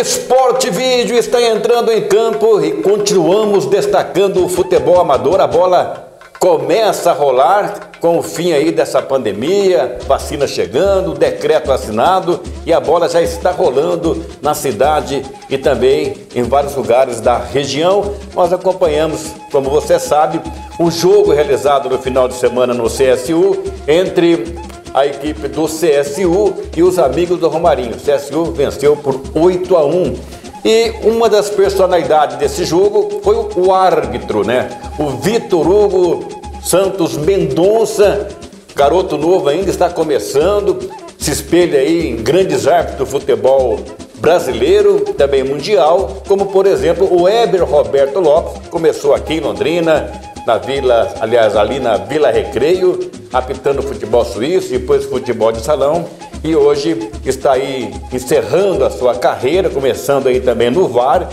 Esporte Vídeo está entrando em campo e continuamos destacando o futebol amador. A bola começa a rolar com o fim aí dessa pandemia, vacina chegando, decreto assinado e a bola já está rolando na cidade e também em vários lugares da região. Nós acompanhamos, como você sabe, o jogo realizado no final de semana no CSU entre a equipe do CSU e os amigos do Romarinho. O CSU venceu por 8 a 1. E uma das personalidades desse jogo foi o árbitro, né? O Vitor Hugo Santos Mendonça, garoto novo ainda, está começando, se espelha aí em grandes árbitros do futebol brasileiro, também mundial, como por exemplo o Eber Roberto Lopes, começou aqui em Londrina, na Vila, aliás, ali na Vila Recreio, apitando futebol suíço, depois futebol de salão, e hoje está aí encerrando a sua carreira, começando aí também no VAR,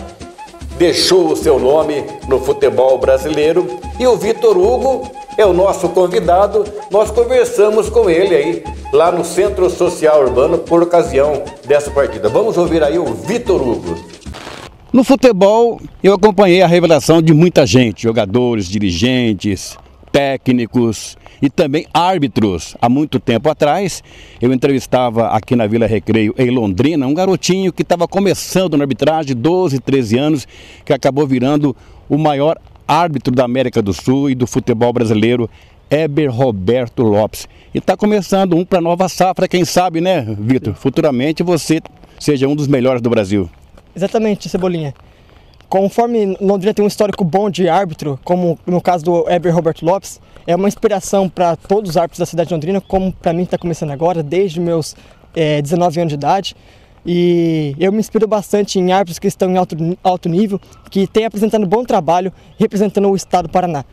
deixou o seu nome no futebol brasileiro, e o Vitor Hugo é o nosso convidado, nós conversamos com ele aí, lá no Centro Social Urbano, por ocasião dessa partida. Vamos ouvir aí o Vitor Hugo. No futebol, eu acompanhei a revelação de muita gente, jogadores, dirigentes, técnicos e também árbitros. Há muito tempo atrás, eu entrevistava aqui na Vila Recreio, em Londrina, um garotinho que estava começando na arbitragem, 12, 13 anos, que acabou virando o maior árbitro da América do Sul e do futebol brasileiro, Eber Roberto Lopes. E está começando um para nova safra, quem sabe, né, Vitor? Futuramente você seja um dos melhores do Brasil. Exatamente, Cebolinha. Conforme Londrina tem um histórico bom de árbitro, como no caso do Eber Roberto Lopes, é uma inspiração para todos os árbitros da cidade de Londrina, como para mim está começando agora, desde meus é, 19 anos de idade. E eu me inspiro bastante em árbitros que estão em alto, alto nível, que têm apresentando bom trabalho representando o estado do Paraná.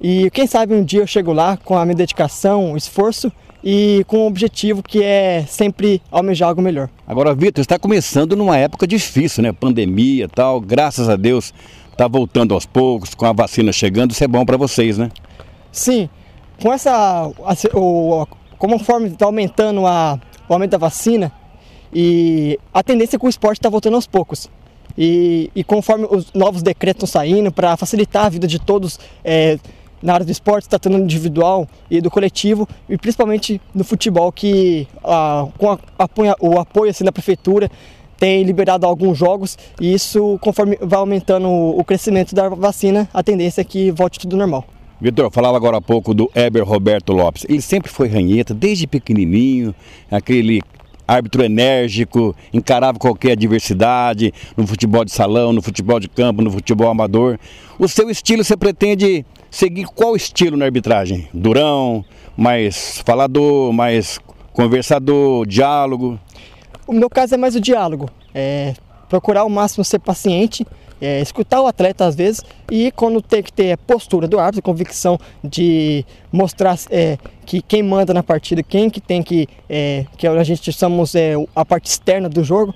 E quem sabe um dia eu chego lá com a minha dedicação, esforço e com um objetivo que é sempre almejar algo melhor. Agora, Vitor, está começando numa época difícil, né? Pandemia e tal. Graças a Deus está voltando aos poucos, com a vacina chegando. Isso é bom para vocês, né? Sim. Com essa. o, conforme está aumentando a, o aumento da vacina, e a tendência é que o esporte está voltando aos poucos. E, e, conforme os novos decretos estão saindo, para facilitar a vida de todos. É, na área do esporte, tratando tá individual e do coletivo, e principalmente no futebol, que ah, com a, o apoio assim, da prefeitura tem liberado alguns jogos, e isso, conforme vai aumentando o, o crescimento da vacina, a tendência é que volte tudo normal. Vitor, falava agora há pouco do Eber Roberto Lopes. Ele sempre foi ranheta, desde pequenininho, aquele árbitro enérgico, encarava qualquer adversidade no futebol de salão, no futebol de campo, no futebol amador. O seu estilo você pretende seguir qual estilo na arbitragem? Durão, mais falador, mais conversador, diálogo? O meu caso é mais o diálogo. É procurar ao máximo ser paciente, é, escutar o atleta às vezes e quando tem que ter postura do árbitro, convicção de mostrar é, que quem manda na partida, quem que tem que, é, que a gente chamamos é, a parte externa do jogo,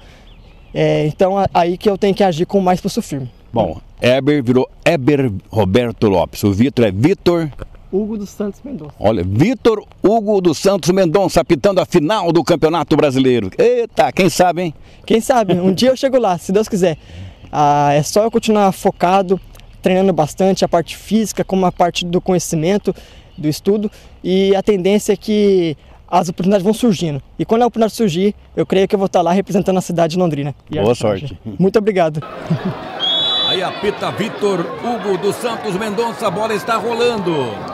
é, então aí que eu tenho que agir com mais pulso firme. Bom, Eber virou Eber Roberto Lopes. O Vitor é Vitor. Hugo dos Santos Mendonça. Olha, Vitor Hugo dos Santos Mendonça apitando a final do Campeonato Brasileiro. Eita, quem sabe, hein? Quem sabe? Um dia eu chego lá, se Deus quiser. Ah, é só eu continuar focado, treinando bastante a parte física, como a parte do conhecimento, do estudo, e a tendência é que as oportunidades vão surgindo. E quando a oportunidade surgir, eu creio que eu vou estar lá representando a cidade de Londrina. Boa sorte. Muito obrigado. Aí apita Vitor Hugo dos Santos Mendonça, a bola está rolando.